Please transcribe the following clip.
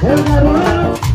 Hey,